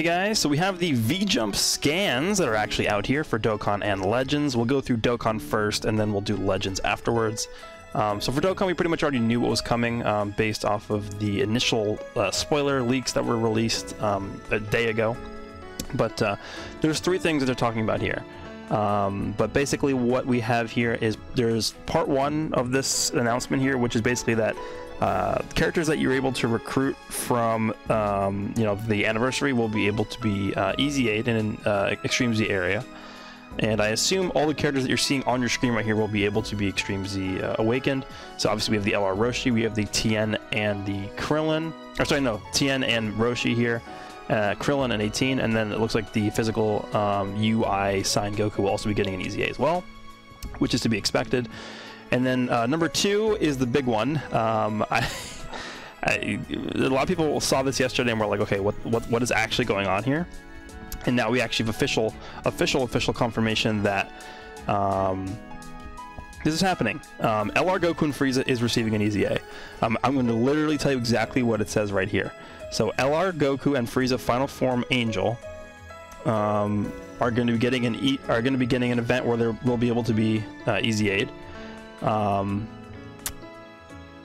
Hey guys, so we have the V-Jump scans that are actually out here for Dokkan and Legends. We'll go through Dokkan first, and then we'll do Legends afterwards. Um, so for Dokkan, we pretty much already knew what was coming um, based off of the initial uh, spoiler leaks that were released um, a day ago. But uh, there's three things that they're talking about here. Um, but basically, what we have here is there's part one of this announcement here, which is basically that uh, characters that you're able to recruit from, um, you know, the anniversary will be able to be uh, EZA in uh, Extreme Z area. And I assume all the characters that you're seeing on your screen right here will be able to be Extreme Z uh, awakened. So obviously we have the LR Roshi, we have the Tien and the Krillin. Or sorry, no, Tien and Roshi here. Uh, Krillin and 18, and then it looks like the physical um, UI sign Goku will also be getting an EZA as well, which is to be expected. And then uh, number two is the big one. Um, I, I, a lot of people saw this yesterday and were like, okay, what, what, what is actually going on here? And now we actually have official, official, official confirmation that um, this is happening. Um, LR Goku and Frieza is receiving an EZA. Um, I'm going to literally tell you exactly what it says right here. So LR Goku and Frieza Final Form Angel um, are going to be getting an e are going to be getting an event where they will be able to be uh, Easy Aid. Um,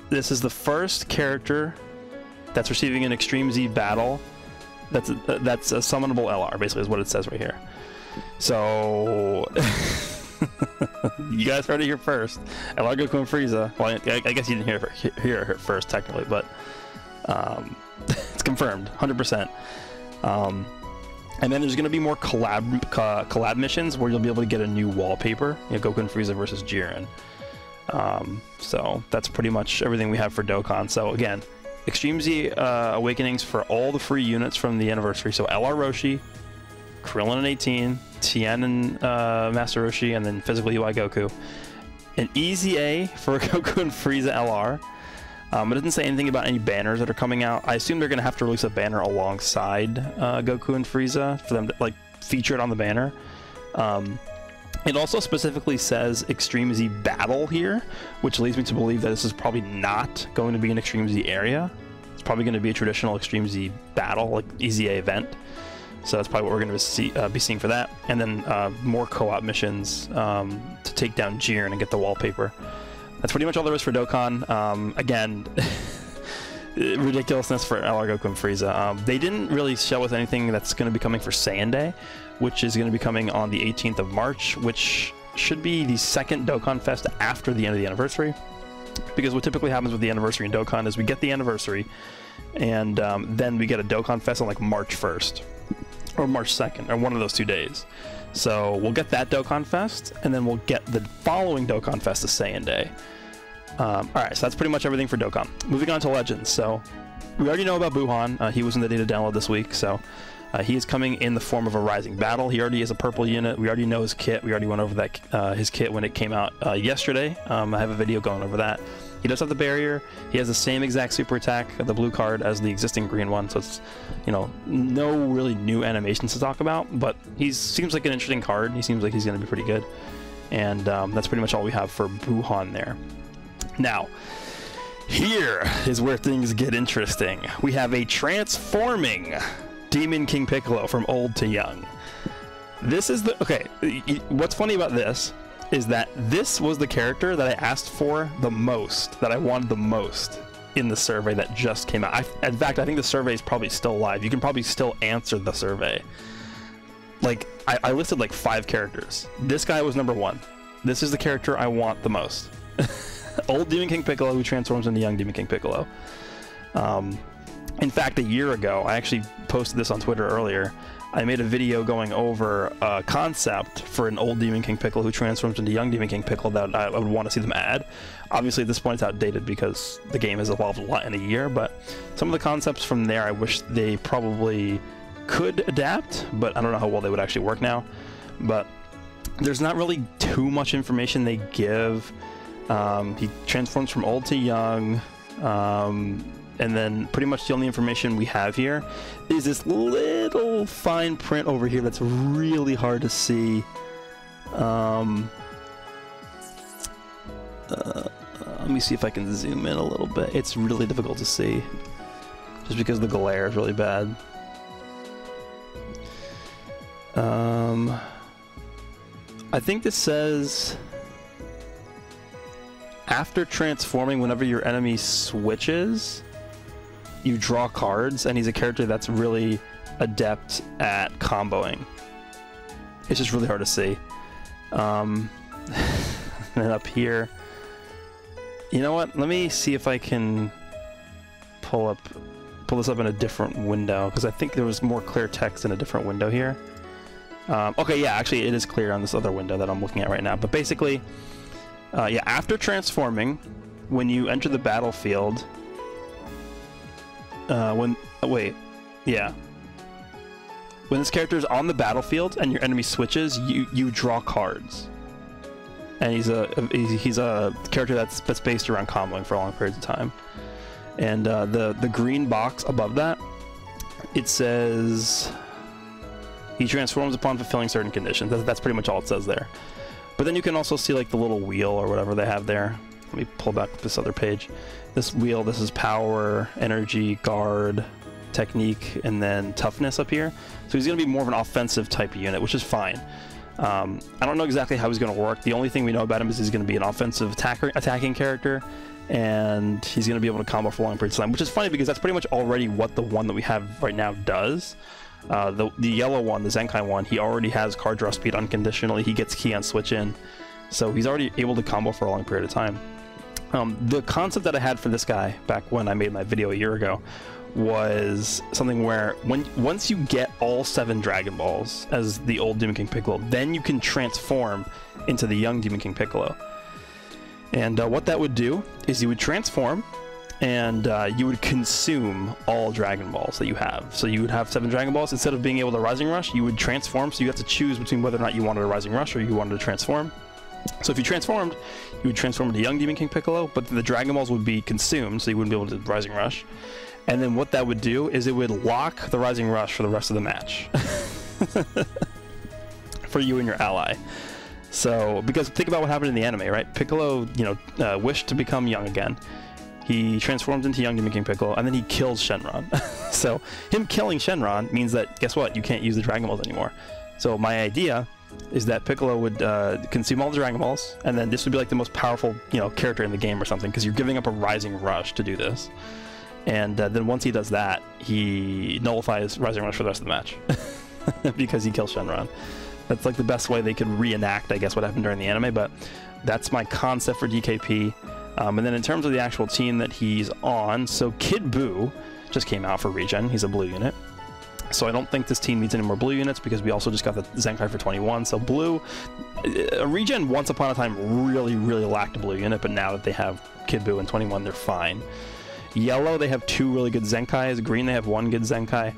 this is the first character that's receiving an Extreme Z battle. That's a, that's a summonable LR, basically, is what it says right here. So. you guys heard it here first. LR Goku and Frieza. Well, I, I guess you didn't hear it, hear it first, technically, but um, it's confirmed, 100%. Um, and then there's going to be more collab collab missions where you'll be able to get a new wallpaper, you know, Goku and Frieza versus Jiren. Um, so that's pretty much everything we have for Dokkan. So again, Extreme Z uh, Awakenings for all the free units from the anniversary. So LR Roshi, Krillin and 18, Tien and uh, Master Roshi, and then Physical UI Goku. An EZA for Goku and Frieza LR. Um, it doesn't say anything about any banners that are coming out. I assume they're going to have to release a banner alongside uh, Goku and Frieza for them to like feature it on the banner. Um, it also specifically says Extreme Z Battle here, which leads me to believe that this is probably not going to be an Extreme Z area. It's probably going to be a traditional Extreme Z Battle, like EZA event. So that's probably what we're going to see, uh, be seeing for that. And then uh, more co-op missions um, to take down Jiren and get the wallpaper. That's pretty much all there is for Dokkan. Um, again, ridiculousness for LR Goku and Frieza. Um, they didn't really show us anything that's going to be coming for Saiyan Day, which is going to be coming on the 18th of March, which should be the second Dokkan Fest after the end of the anniversary. Because what typically happens with the anniversary in Dokkan is we get the anniversary, and um, then we get a Dokkan Fest on like March 1st or March 2nd, or one of those two days. So we'll get that Dokkan Fest, and then we'll get the following Dokkan Fest to Saiyan Day. Um, Alright, so that's pretty much everything for Dokkan. Moving on to Legends. So we already know about Buuhan. Uh, he was in the data download this week, so uh, he is coming in the form of a Rising Battle. He already is a purple unit. We already know his kit. We already went over that uh, his kit when it came out uh, yesterday. Um, I have a video going over that. He does have the barrier. He has the same exact super attack, the blue card, as the existing green one. So it's, you know, no really new animations to talk about. But he seems like an interesting card. He seems like he's going to be pretty good. And um, that's pretty much all we have for Buuhan there. Now, here is where things get interesting. We have a transforming Demon King Piccolo from old to young. This is the okay. What's funny about this is that this was the character that I asked for the most, that I wanted the most in the survey that just came out. I, in fact, I think the survey is probably still live. You can probably still answer the survey. Like, I, I listed like five characters. This guy was number one. This is the character I want the most. Old Demon King Piccolo who transforms into young Demon King Piccolo. Um, in fact, a year ago, I actually posted this on Twitter earlier. I made a video going over a concept for an old Demon King Piccolo who transforms into young Demon King Piccolo that I, would want to see them add. Obviously, at this point, it's outdated because the game has evolved a lot in a year, but some of the concepts from there I wish they probably could adapt, but I don't know how well they would actually work now. But there's not really too much information they give. Um, he transforms from old to young. Um, and then pretty much the only information we have here is this little fine print over here that's really hard to see. Um, uh, let me see if I can zoom in a little bit. It's really difficult to see, just because the glare is really bad. Um, I think this says after transforming, whenever your enemy switches, you draw cards, and he's a character that's really adept at comboing. It's just really hard to see. Um, and up here, you know what? Let me see if I can pull up pull this up in a different window because I think there was more clear text in a different window here. Um, okay, yeah, actually it is clear on this other window that I'm looking at right now. But basically, uh, yeah, after transforming, when you enter the battlefield, uh, when oh, wait, yeah, when this character is on the battlefield and your enemy switches, you you draw cards. And he's a he's a character that's that's based around comboing for long periods of time. And uh, the the green box above that, it says he transforms upon fulfilling certain conditions. That's, that's pretty much all it says there. But then you can also see like the little wheel or whatever they have there. Let me pull back this other page. This wheel, this is power, energy, guard, technique, and then toughness up here. So he's going to be more of an offensive type unit, which is fine. Um, I don't know exactly how he's going to work. The only thing we know about him is he's going to be an offensive attacker, attacking character, and he's going to be able to combo for a long periods of time, which is funny because that's pretty much already what the one that we have right now does. Uh, the, the yellow one, the Zenkai one, he already has card draw speed unconditionally. He gets ki on switch in. So he's already able to combo for a long period of time. Um, the concept that I had for this guy back when I made my video a year ago was something where when once you get all seven Dragon Balls as the old Demon King Piccolo, then you can transform into the young Demon King Piccolo. And uh, what that would do is you would transform and uh, you would consume all Dragon Balls that you have. So you would have seven Dragon Balls. Instead of being able to Rising Rush, you would transform. So you have to choose between whether or not you wanted a Rising Rush or you wanted to transform. So if you transformed, you would transform into Young Demon King Piccolo, but the Dragon Balls would be consumed, so you wouldn't be able to Rising Rush. And then what that would do is it would lock the Rising Rush for the rest of the match. for you and your ally. So, because think about what happened in the anime, right? Piccolo, you know, uh, wished to become young again. He transforms into Young Demon King Piccolo, and then he kills Shenron. so, him killing Shenron means that, guess what? You can't use the Dragon Balls anymore. So, my idea is that Piccolo would uh, consume all the Dragon Balls, and then this would be like the most powerful, you know, character in the game or something, because you're giving up a Rising Rush to do this. And uh, then once he does that, he nullifies Rising Rush for the rest of the match, because he kills Shenron. That's like the best way they could reenact, I guess, what happened during the anime. But that's my concept for DKP. Um, and then in terms of the actual team that he's on, so Kid Buu just came out for Regen. He's a blue unit. So I don't think this team needs any more blue units because we also just got the Zenkai for 21. So blue, a Regen once upon a time really, really lacked a blue unit, but now that they have Kid Buu and 21, they're fine. Yellow, they have two really good Zenkais. Green, they have one good Zenkai.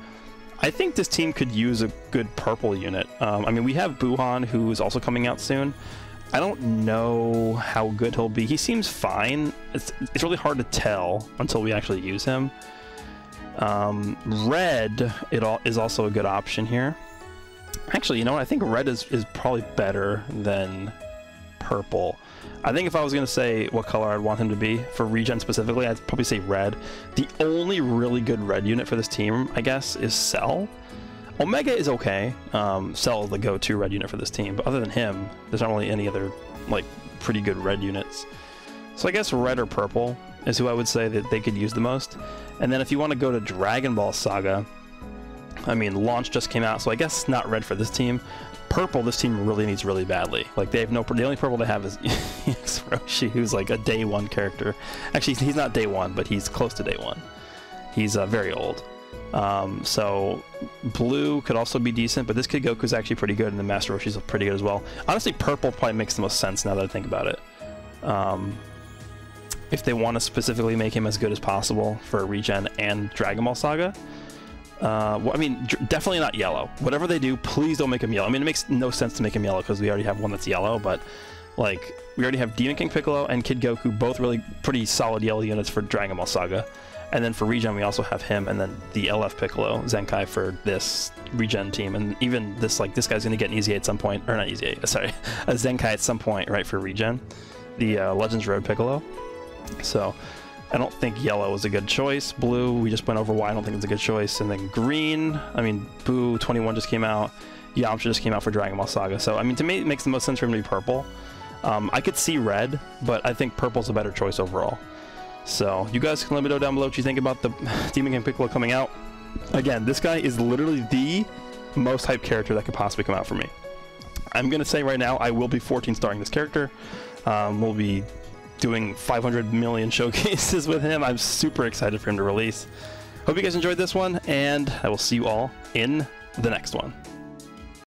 I think this team could use a good purple unit. Um, I mean, we have Buuhan, who is also coming out soon. I don't know how good he'll be. He seems fine. It's, it's really hard to tell until we actually use him. Um, red it all is also a good option here. Actually, you know what? I think red is, is probably better than purple. I think if I was going to say what color I'd want him to be, for regen specifically, I'd probably say red. The only really good red unit for this team, I guess, is Cell. Omega is okay. Um, Cell is the go-to red unit for this team, but other than him, there's not really any other, like, pretty good red units. So I guess red or purple is who I would say that they could use the most. And then if you want to go to Dragon Ball Saga, I mean, launch just came out, so I guess not red for this team purple this team really needs really badly. Like they have no. The only purple they have is, Roshi, who's like a day one character. Actually, he's not day one, but he's close to day one. He's uh, very old. Um, so blue could also be decent, but this Kid Goku is actually pretty good, and the Master Roshi's pretty good as well. Honestly, purple probably makes the most sense now that I think about it. Um, if they want to specifically make him as good as possible for Regen and Dragon Ball Saga, uh, well, I mean, definitely not yellow. Whatever they do, please don't make him yellow. I mean, it makes no sense to make him yellow because we already have one that's yellow, but like we already have Demon King Piccolo and Kid Goku, both really pretty solid yellow units for Dragon Ball Saga. And then for Regen, we also have him, and then the LF Piccolo Zenkai for this Regen team. And even this, like, this guy's going to get an Easy at some point or not EZA, sorry, a Zenkai at some point, right, for Regen. The uh, Legends Road Piccolo. So, I don't think yellow is a good choice. Blue, we just went over why I don't think it's a good choice. And then green, I mean, Boo 21 just came out. Yamcha just came out for Dragon Ball Saga. So, I mean, to me, it makes the most sense for him to be purple. Um, I could see red, but I think purple's a better choice overall. So, you guys can let me know down below what you think about the Demon King Piccolo coming out. Again, this guy is literally the most hyped character that could possibly come out for me. I'm going to say right now, I will be 14 starring this character. Um, we'll be doing 500 million showcases with him. I'm super excited for him to release. Hope you guys enjoyed this one, and I will see you all in the next one.